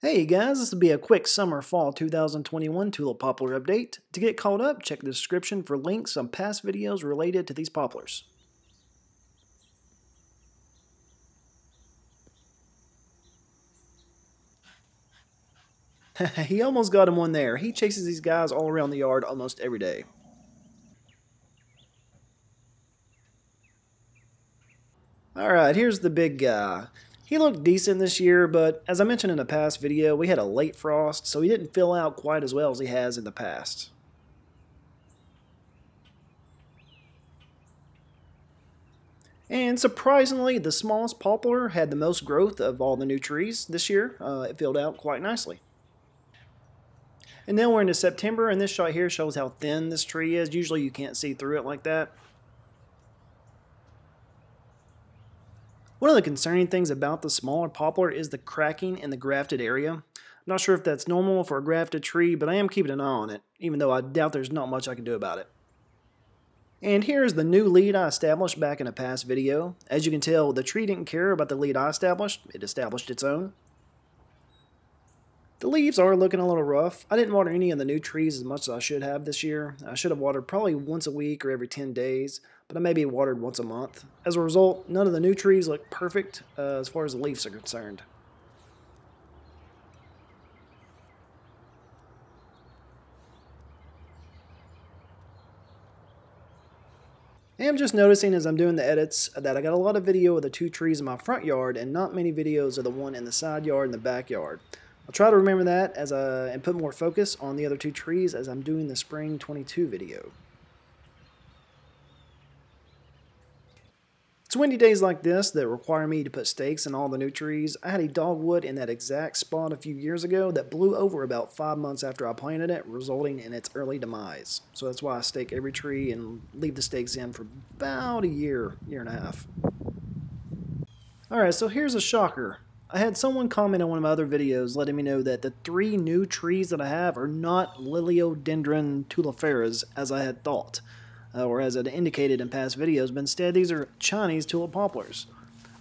Hey guys, this will be a quick summer fall 2021 tulip poplar update. To get caught up, check the description for links on past videos related to these poplars. he almost got him one there. He chases these guys all around the yard almost every day. Alright, here's the big guy. He looked decent this year, but as I mentioned in a past video, we had a late frost, so he didn't fill out quite as well as he has in the past. And surprisingly, the smallest poplar had the most growth of all the new trees this year. Uh, it filled out quite nicely. And then we're into September, and this shot here shows how thin this tree is. Usually you can't see through it like that. One of the concerning things about the smaller poplar is the cracking in the grafted area. I'm not sure if that's normal for a grafted tree, but I am keeping an eye on it, even though I doubt there's not much I can do about it. And here's the new lead I established back in a past video. As you can tell, the tree didn't care about the lead I established, it established its own. The leaves are looking a little rough. I didn't water any of the new trees as much as I should have this year. I should have watered probably once a week or every 10 days, but I maybe watered once a month. As a result, none of the new trees look perfect uh, as far as the leaves are concerned. I'm just noticing as I'm doing the edits that I got a lot of video of the two trees in my front yard and not many videos of the one in the side yard and the backyard. I'll try to remember that as I, and put more focus on the other two trees as I'm doing the spring 22 video. It's windy days like this that require me to put stakes in all the new trees. I had a dogwood in that exact spot a few years ago that blew over about five months after I planted it, resulting in its early demise. So that's why I stake every tree and leave the stakes in for about a year, year and a half. Alright, so here's a shocker. I had someone comment on one of my other videos letting me know that the three new trees that I have are not Liriodendron tulipiferas as I had thought, uh, or as I'd indicated in past videos, but instead these are Chinese tulip poplars.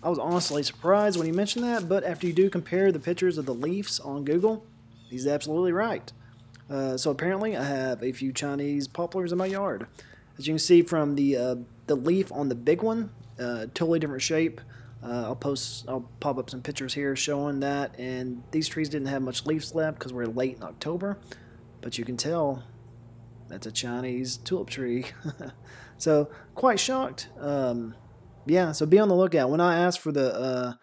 I was honestly surprised when he mentioned that, but after you do compare the pictures of the leaves on Google, he's absolutely right. Uh, so apparently I have a few Chinese poplars in my yard. As you can see from the, uh, the leaf on the big one, uh, totally different shape. Uh, I'll post, I'll pop up some pictures here showing that, and these trees didn't have much leaves left because we're late in October, but you can tell that's a Chinese tulip tree. so quite shocked. Um, yeah, so be on the lookout. When I asked for the, uh,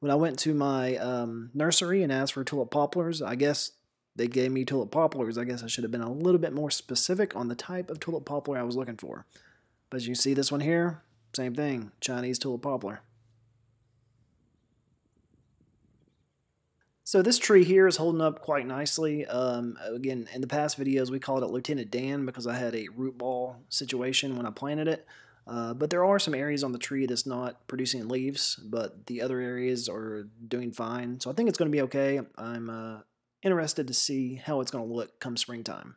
when I went to my um, nursery and asked for tulip poplars, I guess they gave me tulip poplars. I guess I should have been a little bit more specific on the type of tulip poplar I was looking for. But as you see this one here, same thing, Chinese tulip poplar. So this tree here is holding up quite nicely. Um, again, in the past videos, we called it Lieutenant Dan because I had a root ball situation when I planted it. Uh, but there are some areas on the tree that's not producing leaves, but the other areas are doing fine. So I think it's going to be okay. I'm uh, interested to see how it's going to look come springtime.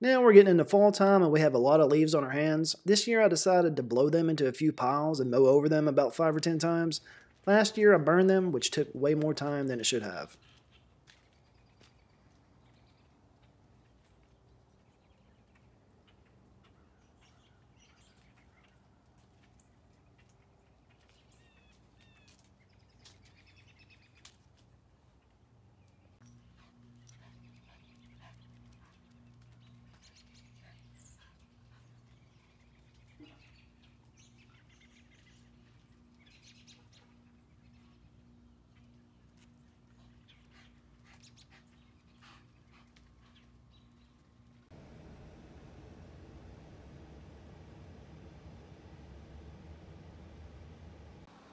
Now we're getting into fall time and we have a lot of leaves on our hands. This year I decided to blow them into a few piles and mow over them about 5 or 10 times. Last year I burned them, which took way more time than it should have.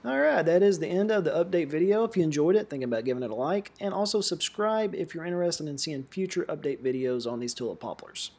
Alright, that is the end of the update video. If you enjoyed it, think about giving it a like, and also subscribe if you're interested in seeing future update videos on these tulip poplars.